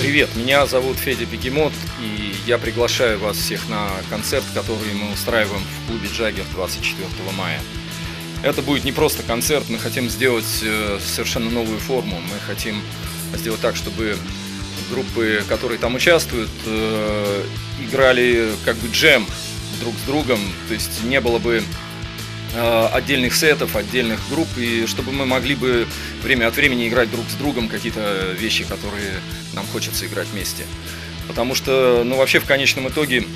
Привет, меня зовут Федя Бегемот, и я приглашаю вас всех на концерт, который мы устраиваем в клубе Джаггер 24 мая. Это будет не просто концерт, мы хотим сделать э, совершенно новую форму. Мы хотим сделать так, чтобы группы, которые там участвуют, э, играли как бы джем друг с другом, то есть не было бы э, отдельных сетов, отдельных групп, и чтобы мы могли бы время от времени играть друг с другом какие-то вещи, которые нам хочется играть вместе. Потому что, ну, вообще, в конечном итоге,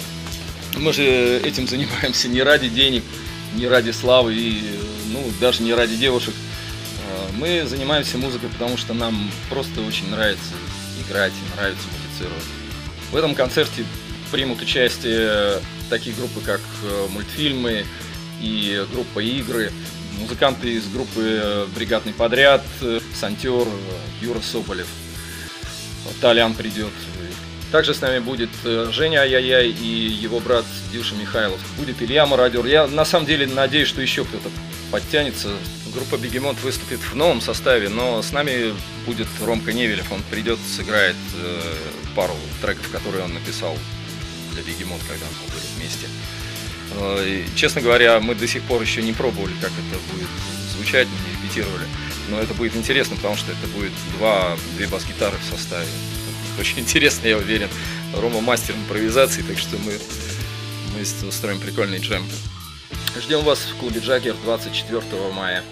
мы же этим занимаемся не ради денег, не ради славы и, ну, даже не ради девушек. Э, Мы занимаемся музыкой, потому что нам просто очень нравится играть нравится музицировать. В этом концерте примут участие такие группы, как э, мультфильмы и группа игры, музыканты из группы э, «Бригадный подряд», э, «Сантер», Юра Соболев. Толян придет. Также с нами будет Женя Аяяй и его брат Дюша Михайлов. Будет Илья Мародер. Я на самом деле надеюсь, что еще кто-то подтянется. Группа Бегемот выступит в новом составе, но с нами будет Ромка Невелев. Он придет, сыграет пару треков, которые он написал для Бегемот, когда мы были вместе. Э, честно говоря, мы до сих пор еще не пробовали, как это будет звучать, не репетировали. Но это будет интересно, потому что это будет два, две бас-гитары в составе. Очень интересно, я уверен. Рома мастер импровизации, так что мы, мы устроим прикольный джем. Ждем вас в клубе Джаггер 24 мая.